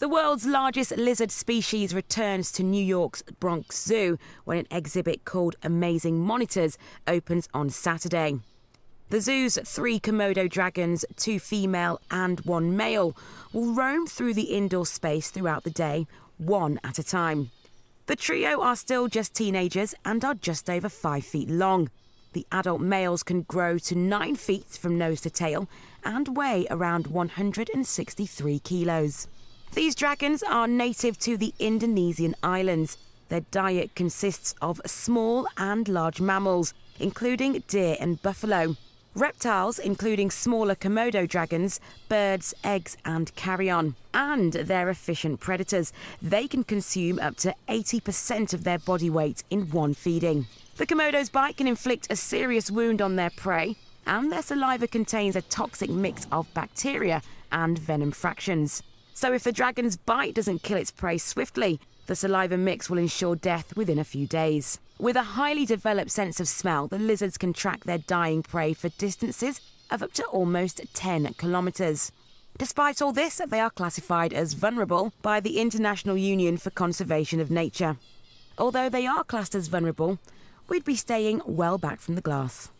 The world's largest lizard species returns to New York's Bronx Zoo when an exhibit called Amazing Monitors opens on Saturday. The zoo's three Komodo dragons, two female and one male, will roam through the indoor space throughout the day, one at a time. The trio are still just teenagers and are just over five feet long. The adult males can grow to nine feet from nose to tail and weigh around 163 kilos. These dragons are native to the Indonesian islands. Their diet consists of small and large mammals, including deer and buffalo. Reptiles, including smaller Komodo dragons, birds, eggs, and carrion. And they're efficient predators. They can consume up to 80% of their body weight in one feeding. The Komodo's bite can inflict a serious wound on their prey, and their saliva contains a toxic mix of bacteria and venom fractions. So if the dragon's bite doesn't kill its prey swiftly, the saliva mix will ensure death within a few days. With a highly developed sense of smell, the lizards can track their dying prey for distances of up to almost 10 kilometres. Despite all this, they are classified as vulnerable by the International Union for Conservation of Nature. Although they are classed as vulnerable, we'd be staying well back from the glass.